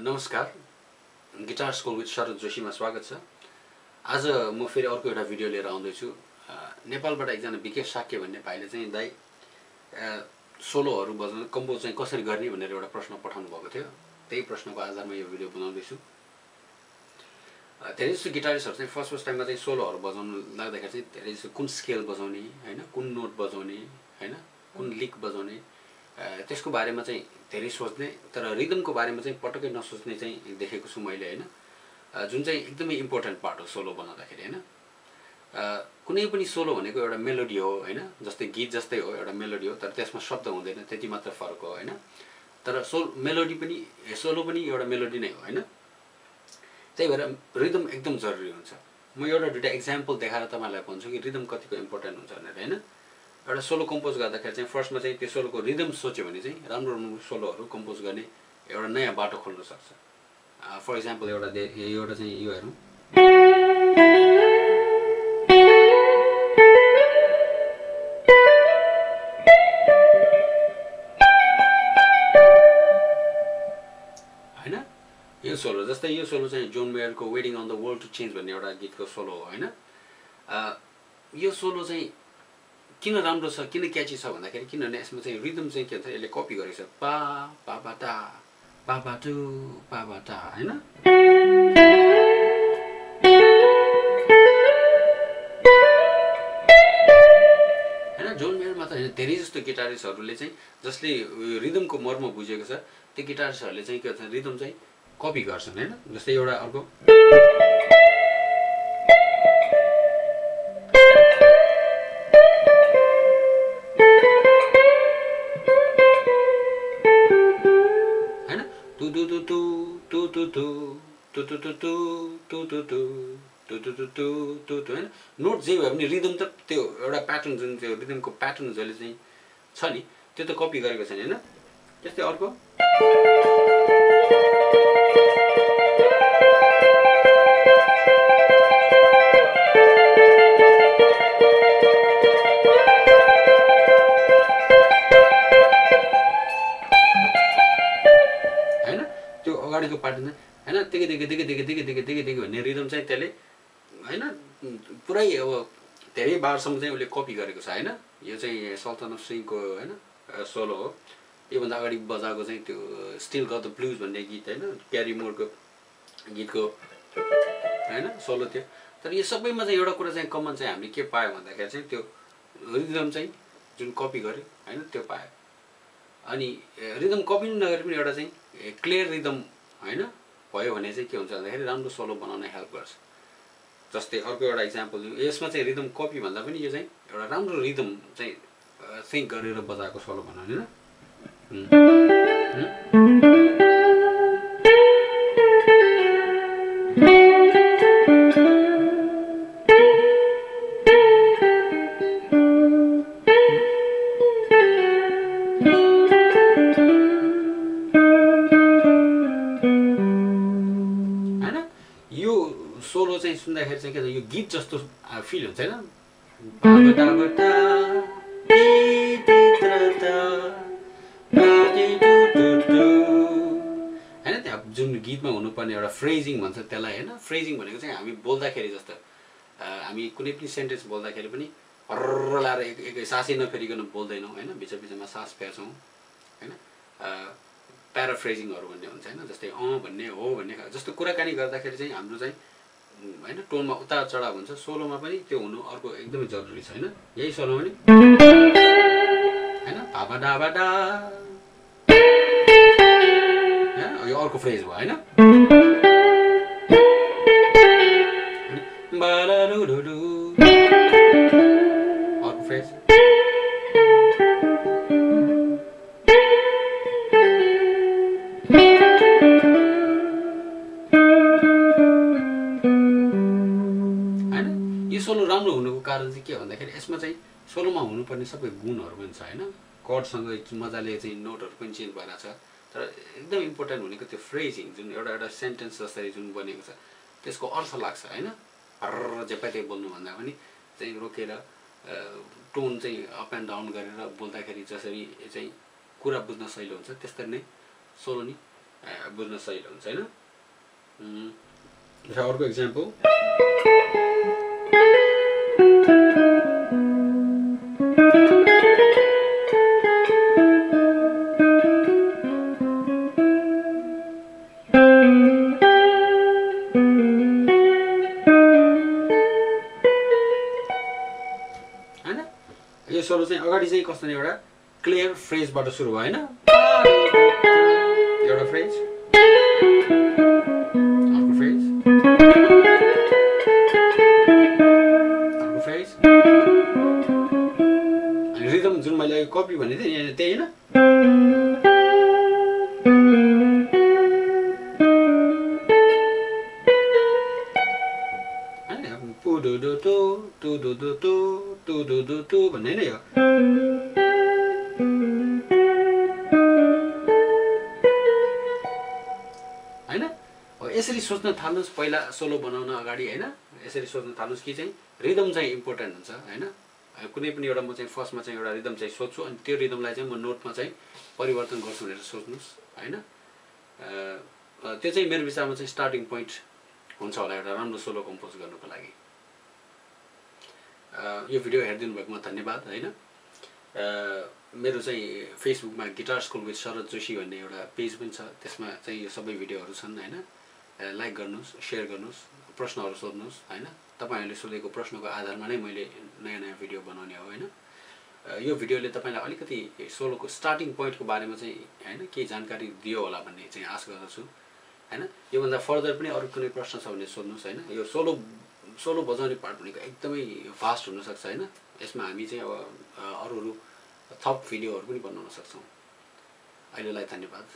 नमस्कार guitar school with Sharad जोशीमा स्वागत छ। आज म फेरि अर्को एउटा भिडियो लिएर आउँदैछु। नेपालबाट एकजना विकेश साक्य भन्ने भाइले चाहिँ दाइ सोलोहरू बजाउनु कम्पोज चाहिँ कसरी गर्ने भनेर एउटा प्रश्न पठाउनु भएको थियो। त्यही प्रश्नको आधारमा यो भिडियो बनाउँदैछु। धेरै जस्तो गिटारिस्टहरू चाहिँ फर्स्ट फर्स्ट टाइममा चाहिँ सोलोहरू बजाउनु लाग्दाखेरि चाहिँ धेरै जस्तो कुन स्केल बजाउने होइन? कुन नोट बजाउने होइन? कुन लिक बजाउने त्यसको बारेमा चाहिँ धेरै सोच्ने तर रिदमको बारेमा चाहिँ पटक्कै नसोच्ने चाहिँ देखेको छु मैले होइन? जुन चाहिँ एकदमै इम्पोर्टेन्ट पार्ट हो सोलो बनाउँदाखेरि होइन? कुनै पनि सोलो भनेको एउटा मेलोडी हो होइन? जस्तै गीत जस्तै हो एउटा मेलोडी हो तर त्यसमा शब्द हुँदैन त्यति मात्र फरक हो होइन? तर सोल मेलोडी पनि सोलो पनि एउटा मेलोडी नै हो होइन? त्यही भएर रिदम एकदम जरुरी हुन्छ। म एउटा दुइटा इक्जाम्पल देखाएर तपाईँहरूलाई भन्छु कि रिदम कतिको इम्पोर्टेन्ट हुन्छ भनेर होइन? एउटा सोलो कम्पोज गर्दाखेरि चाहिँ फर्स्टमा चाहिँ त्यो सोलोको रिदम सोच्यो भने चाहिँ राम्रो राम्रो सोलोहरू कम्पोज गर्ने एउटा नयाँ बाटो खोल्न सक्छ। फर इक्जाम्पल एउटा एउटा चाहिँ यो हेरौँ। होइन? यो सोलो जस्तै यो सोलो चाहिँ John मेयरको waiting on the world to change भन्ने एउटा गीतको सोलो हो होइन? यो सोलो चाहिँ किन राम्रो छ किन क्याची छ भन्दाखेरि किनभने यसमा चाहिँ रिदम चाहिँ के भन्छ यसले कपी गरेको छ पा पा बा बा पा बा टा होइन? होइन जोन मेयरमा त होइन धेरै जस्तो गिटारिस्टहरूले चाहिँ जसले रिदमको मर्म बुझेको छ त्यो गिटारिस्टहरूले चाहिँ के भन्छ रिदम चाहिँ कपी गर्छन् होइन? जस्तै एउटा अर्को होइन टु टु टु टु टु टु टु टु टु टु टु टु टु होइन नोट जे भए पनि रिदम त त्यो एउटा प्याटर्न जुन त्यो रिदमको प्याटर्न जसले चाहिँ छ नि त्यो त कपी गरेको छैन होइन त्यस्तै अर्को अगाडिको पार्टी चाहिँ होइन दिगे दिगे दिगे दिगे दिगे दिगे दिगे दिगे भन्ने रिदम चाहिँ त्यसले होइन पुरै अब धेरै बारसम्म चाहिँ उसले कपी गरेको छ होइन। यो चाहिँ सल्तन सिंहको होइन सोलो हो। योभन्दा अगाडि बजाएको चाहिँ त्यो स्टिल ग द ब्लुज भन्ने गीत होइन क्यारी मोरको गीतको होइन सोलो थियो। तर यो सबैमा चाहिँ एउटा कुरा चाहिँ कमन चाहिँ हामीले के पायो भन्दाखेरि चाहिँ त्यो रिदम चाहिँ जुन कपी गर्यो होइन त्यो पायो। अनि रिदम कपी नगरे पनि एउटा चाहिँ क्लियर रिदम होइन? भयो भने चाहिँ के हुन्छ भन्दाखेरि राम्रो सोलो बनाउन हेल्प गर्छ। जस्तै अर्को एउटा इक्जाम्पल यसमा चाहिँ रिदम कपी भन्दा पनि यो चाहिँ एउटा राम्रो रिदम चाहिँ थिङ्क गरेर बजाएको सोलो होइन होइन सोलो चाहिँ सुन्दाखेरि चाहिँ के छ यो गीत जस्तो फिल हुन्छ होइन त्यहाँ जुन गीतमा हुनुपर्ने एउटा फ्रेजिङ भन्छ त्यसलाई होइन फ्रेजिङ भनेको चाहिँ हामी बोल्दाखेरि जस्तो हामी कुनै पनि सेन्टेन्स बोल्दाखेरि पनि हर्र लाएर एक एक सासै नफेरिकन बोल्दैनौँ होइन बिच बिचमा सास फेर्छौँ होइन प्याराफ्रेजिङहरू भन्ने हुन्छ होइन जस्तै अँ भन्ने हो भन्ने जस्तो कुराकानी गर्दाखेरि चाहिँ हाम्रो चाहिँ होइन टोनमा उतार चढाव हुन्छ सोलोमा पनि त्यो हुनु अर्को एकदमै जरुरी छ होइन? यही सोलो पनि होइन? भाबा डाबा डा। यो अर्को फ्रेज भयो होइन। अर्को फ्रेज कारण चाहिँ के भन्दाखेरि यसमा चाहिँ सोलोमा हुनुपर्ने सबै गुणहरू पनि छ होइन? कर्डसँग मजाले चाहिँ नोटहरू पनि चेन्ज भएर छ। तर एकदम इम्पोर्टेन्ट भनेको त्यो फ्रेजिङ जुन एउटा एउटा सेन्टेन्स जसरी जुन बनेको छ त्यसको अर्थ लाग्छ होइन? हर्र जेपाटे बोल्नुभन्दा पनि चाहिँ रोकेर टोन चाहिँ अप एन्ड डाउन गरेर बोल्दाखेरि जसरी चाहिँ कुरा बुझ्न सहिलो हुन्छ त्यस्तरी नै सोलो नि बुझ्न सजिलो हुन्छ होइन? र अर्को इक्जाम्पल सोलो चाहिँ अगाडि चाहिँ कस्तो एउटा क्लियर फ्रेजबाट सुरु भयो होइन? एउटा फ्रेज जुन मैले कपी भनेको थिएँ यहाँ त्यही होइन? टु टुडुडु टु भन्ने होइन यो होइन? हो यसरी सोच्न थाल्नुहोस् पहिला सोलो बनाउन अगाडि होइन? यसरी सोच्न थाल्नुहोस् कि चाहिँ रिदम चाहिँ इम्पोर्टेन्ट हुन्छ होइन? कुनै पनि एउटा म चाहिँ फर्स्टमा चाहिँ एउटा रिदम चाहिँ सोध्छु अनि त्यो रिदमलाई चाहिँ म नोटमा चाहिँ परिवर्तन गर्छु भनेर सोच्नुहोस् होइन? त्यो चाहिँ मेरो विचारमा चाहिँ स्टार्टिङ पोइन्ट हुन्छ होला एउटा राम्रो सोलो कम्पोज गर्नुको लागि। यो भिडियो हेरिदिनु भएकोमा धन्यवाद होइन? मेरो चाहिँ फेसबुकमा guitar school with Sharad Joshi भन्ने एउटा पेज पनि छ। त्यसमा चाहिँ यो सबै भिडियोहरू छन् होइन? लाइक गर्नुहोस् सेयर गर्नुहोस् प्रश्नहरू सोध्नुहोस् होइन? तपाईँहरूले सोधेको प्रश्नको आधारमा नै मैले नयाँ नयाँ भिडियो बनाउने हो होइन? यो भिडियोले तपाईँलाई अलिकति सोलोको स्टार्टिङ पोइन्टको बारेमा चाहिँ होइन केही जानकारी दियो होला भन्ने चाहिँ आश गर्दछु होइन? योभन्दा फर्दर पनि अरू कुनै प्रश्न छ भने सोध्नुहोस् होइन? यो सोलो सोलो बजाउने पार्ट भनेको एकदमै फास्ट हुनसक्छ होइन? यसमा हामी चाहिँ अब अरू अरू थप भिडियोहरू पनि बनाउन सक्छौँ। अहिलेलाई धन्यवाद।